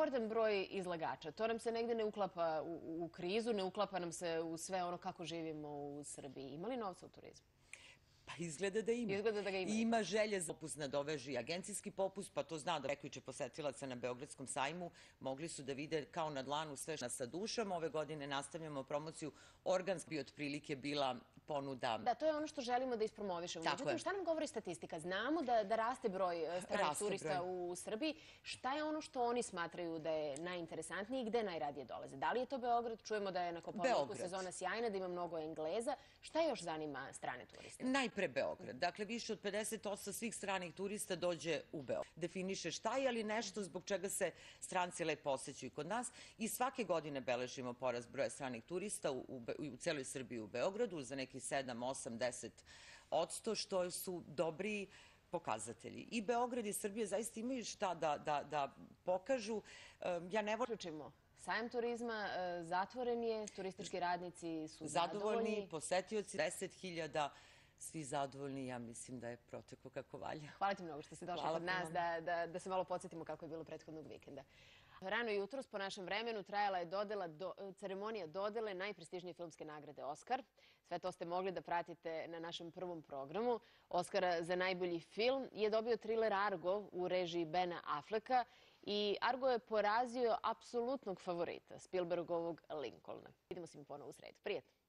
rekordan broj izlagača. To nam se negde ne uklapa u, u krizu, ne uklapa nam se u sve ono kako živimo u Srbiji. Ima li novca u turizmu? Pa izgleda da ima. Izgleda da ga ima. Ima želje za popust na doveži agencijski popust, pa to zna da prekjuče posetilaca na Beogradskom sajmu mogli su da vide kao na dlanu sve što sa dušom. Ove godine nastavljamo promociju organski bi otprilike bila ponuda. Da, to je ono što želimo da ispromovišemo. Tako Međutim, je. šta nam govori statistika? Znamo da, da raste broj e, stranih turista u Srbiji. Šta je ono što oni smatraju da je najinteresantnije i gde najradije dolaze? Da li je to Beograd? Čujemo da je na Kopaoniku sezona sjajna, da ima mnogo Engleza. Šta još zanima strane turiste? Najpre Beograd. Dakle, više od 50% svih stranih turista dođe u Beograd. Definiše šta je, ali nešto zbog čega se stranci lepo osjećaju kod nas. I svake godine beležimo porast broja stranih turista u, u celoj Srbiji u Beogradu za neki 7, 8, 10 odsto, što su dobri pokazatelji. I Beograd i Srbija zaista imaju šta da, da, da pokažu. Ja ne volim sajam turizma, e, zatvoren je, turistički radnici su zadovoljni, zadovoljni. posetioci 10.000, svi zadovoljni, ja mislim da je proteklo kako valja. Hvala ti mnogo što si došla Hvala kod nas da, da, da se malo podsjetimo kako je bilo prethodnog vikenda. Rano jutros po našem vremenu trajala je dodela do, ceremonija dodele najprestižnije filmske nagrade Oscar. Sve to ste mogli da pratite na našem prvom programu. Oscara za najbolji film je dobio thriller Argo u režiji Bena Afflecka i Argo je porazio apsolutnog favorita, Spielbergovog Lincolna. Vidimo se mi ponovo u sredu. Prijetno!